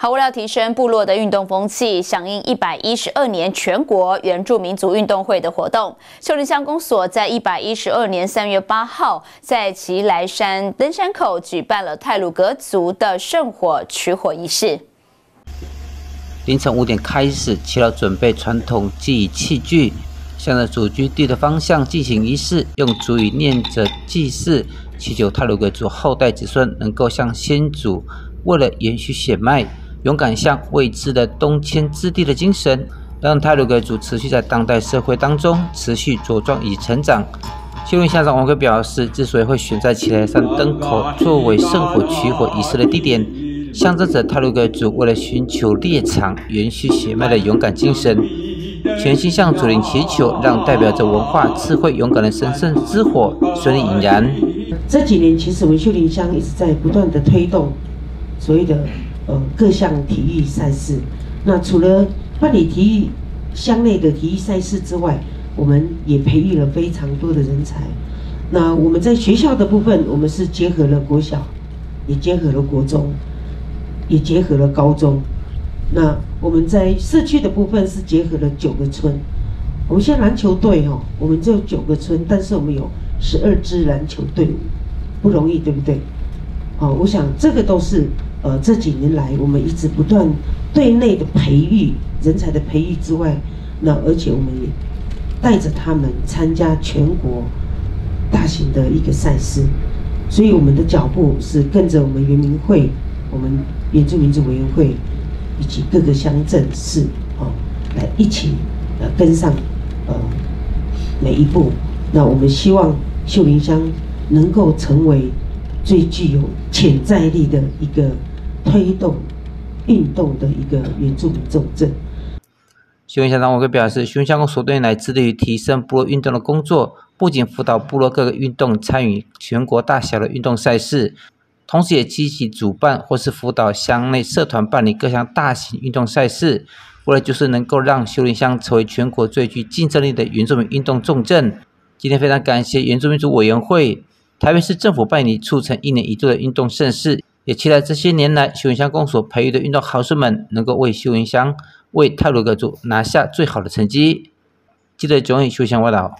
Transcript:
好，为了提升部落的运动风气，响应一百一十二年全国原住民族运动会的活动，秀林乡公所在一百一十二年三月八号，在奇来山登山口举办了泰鲁格族的圣火取火仪式。凌晨五点开始，祈祷准备传统祭仪器具，向着祖居地的方向进行仪式，用祖语念着祭祀，祈求泰鲁格族后代子孙能够向先祖为了延续血脉。勇敢向未知的东迁之地的精神，让泰鲁格族持续在当代社会当中持续茁壮与成长。新闻校长王哥表示，之所以会选在奇来山灯口作为圣火取火仪式的地点，象征着泰鲁格族为了寻求猎场、延续血脉的勇敢精神，全心向祖灵祈求，让代表着文化、智慧、勇敢的神圣之火顺利引燃。这几年，其实文秀林乡一直在不断的推动所谓的。呃，各项体育赛事，那除了办理体育乡内的体育赛事之外，我们也培育了非常多的人才。那我们在学校的部分，我们是结合了国小，也结合了国中，也结合了高中。那我们在社区的部分是结合了九个村。我们现在篮球队哦，我们只有九个村，但是我们有十二支篮球队伍，不容易，对不对？好，我想这个都是。呃，这几年来，我们一直不断对内的培育人才的培育之外，那而且我们也带着他们参加全国大型的一个赛事，所以我们的脚步是跟着我们原民会、我们原住民族委员会以及各个乡镇市哦，来一起呃跟上呃每一步。那我们希望秀林乡能够成为最具有潜在力的一个。推动运动的一个原住民重镇。新闻小张我会表示，新闻相关所多年来致力于提升部落运动的工作，不仅辅导部落各个运动参与全国大小的运动赛事，同时也积极主办或是辅导乡内社团办理各项大型运动赛事，为了就是能够让秀林乡成为全国最具竞争力的原住民运动重镇。今天非常感谢原住民族委员会、台北市政府办理促成一年一度的运动盛事。也期待这些年来秀云乡公所培育的运动豪士们，能够为秀云乡、为泰鲁格族拿下最好的成绩。记得九月秀香报道。